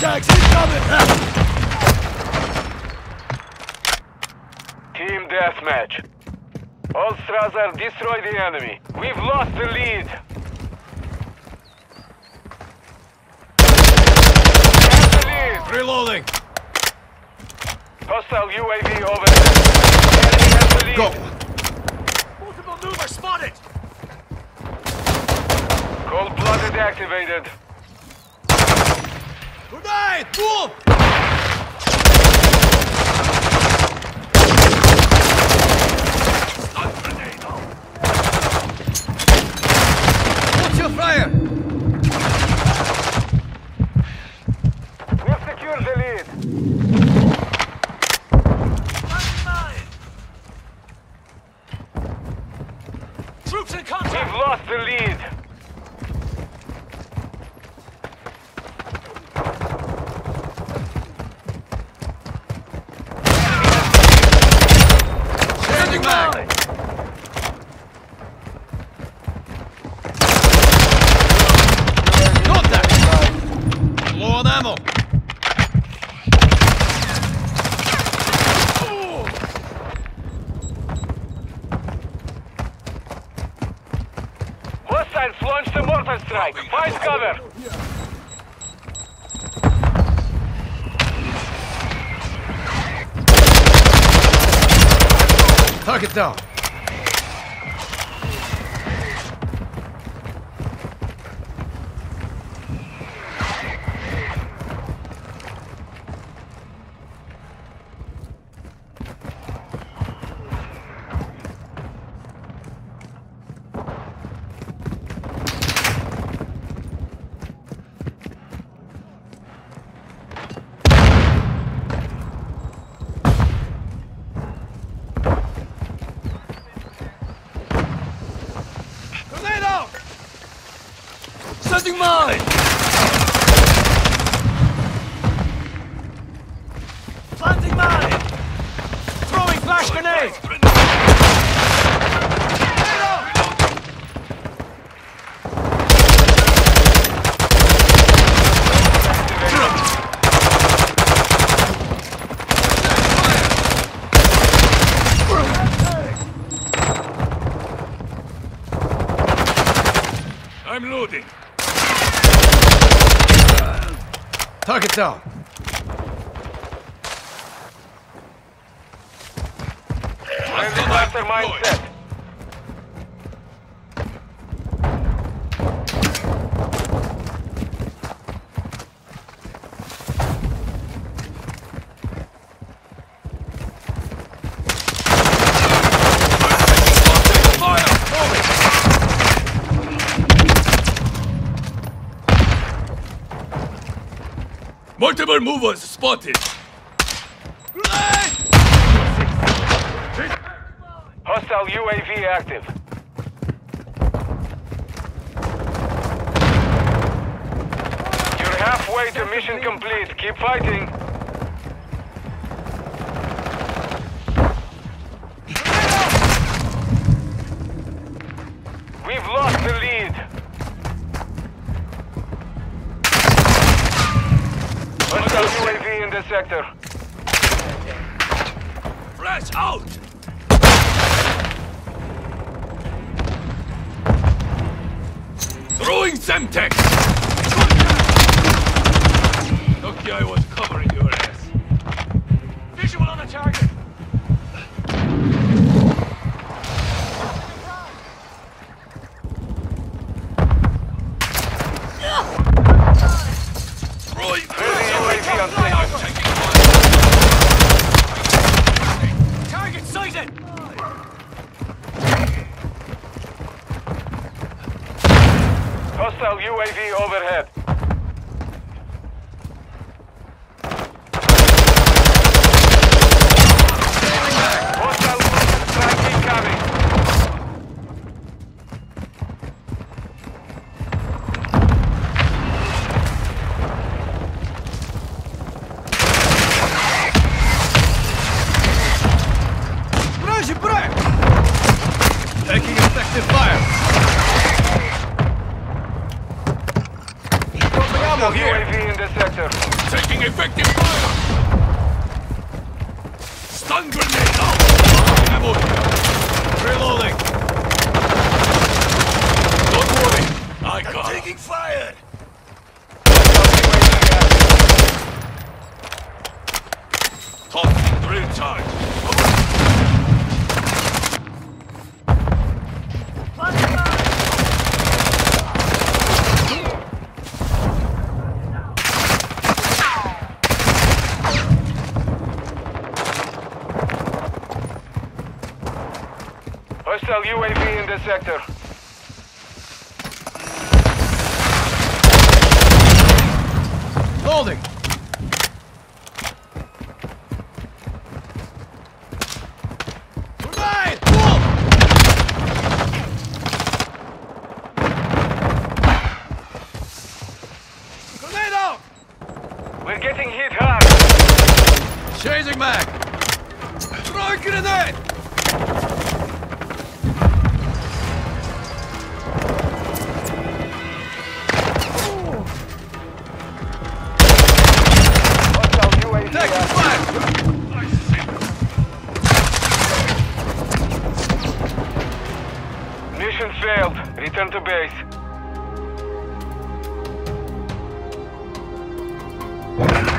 Contacts incoming! Team deathmatch. All Strasser, destroy the enemy. We've lost the lead. The lead. Reloading! Hostile UAV overhead. Enemy has the lead. Go! Multiple mover spotted! Cold-blooded activated. Grenade! Move! What's your fire? We've secured the lead. Troops in We've lost the lead. Standing Target down! Setting mine! Planting mine! Throwing flash grenade! I'm loading. Target down! Friendly mastermind set. Multiple movers spotted. Hostile UAV active. You're halfway to mission complete. Keep fighting. The sector. Flash out. Throwing Semtex. Hostile UAV overhead. Taking effective fire! Stun grenade out! Ammo here! Reloading. Don't worry, I got it. Taking fire. Tossing drill charge. Hostile UAV in the sector. Holding. Grenade! Whoa! Grenade out! We're getting hit hard. Chasing mag! Throw a grenade! Return to base. Thank you.